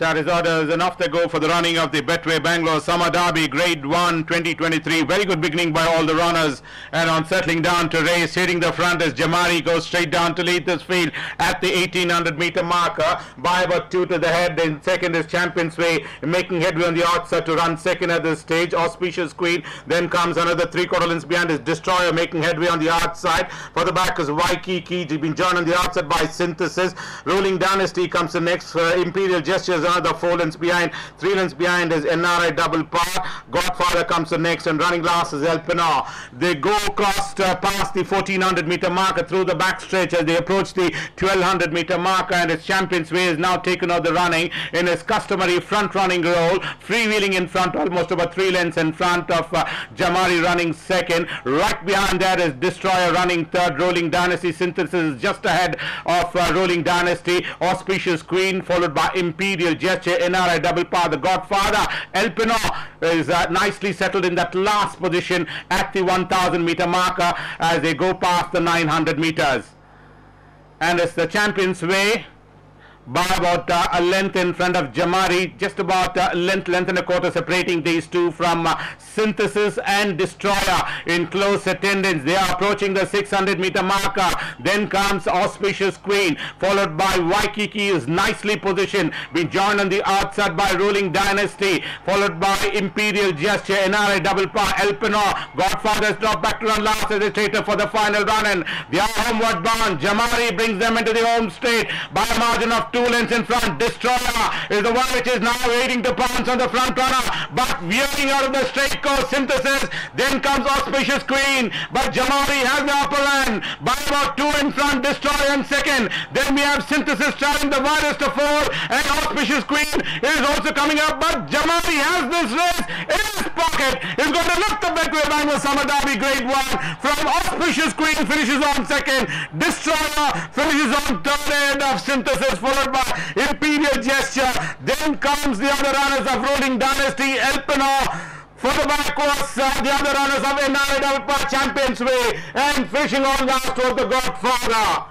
Star is and off they go for the running of the Betway Bangalore Summer Derby Grade 1 2023. Very good beginning by all the runners and on settling down to race, hitting the front as Jamari goes straight down to lead this field at the 1800 meter marker by about two to the head. Then second is Champions Way making headway on the outside to run second at this stage. Auspicious Queen. Then comes another three quarter lengths behind is Destroyer making headway on the outside. For the back is Waikiki. He's been joined on the outside by Synthesis. Ruling Dynasty comes the next. Uh, Imperial Gestures another four lengths behind. Three lengths behind is NRI Double Par. Godfather comes next and running last is El Pinar. They go across uh, past the 1400 meter marker through the back stretch as they approach the 1200 meter marker and its Champions Way is now taken out the running in his customary front running role. Freewheeling in front almost about three lengths in front of uh, Jamari running second. Right behind that is Destroyer running third. Ruling Dynasty Synthesis is just ahead of uh, Ruling Dynasty. Auspicious Queen followed by Imperial Gesture. NRI Double Par. The Godfather El Pinar is uh, nicely settled in that last position at the 1000 meter marker as they go past the 900 meters. And it's the Champions Way by about uh, a length in front of Jamari, just about a uh, length, length and a quarter separating these two from uh, Synthesis and Destroyer in close attendance. They are approaching the 600 meter marker. Then comes Auspicious Queen, followed by Waikiki is nicely positioned, being joined on the outside by Ruling Dynasty, followed by Imperial Gesture, NRI Double Par, El Pinar, Godfather's drop back to run last as they straighter for the final run and they are homeward bound. Jamari brings them into the home straight by a margin of two lengths in front. Destroyer is the one which is now waiting to pounce on the front runner, but veering out of the straight course synthesis. Then comes Auspicious Queen, but Jamari has the upper hand by about two in front. Destroyer and second. Then we have Synthesis trying the widest of four, and Auspicious Queen is also coming up, but Jamari has this race in his pocket. He's going to look the Bangalore Summer Derby Grade 1 from Auspicious Queen finishes on second. Destroyer finishes on third end of Synthesis, followed by Imperial Gesture. Then comes the other runners of Ruling Dynasty, El Pinar. For the back was uh, the other runners of NRL Champions Way and finishing on last was the Godfather.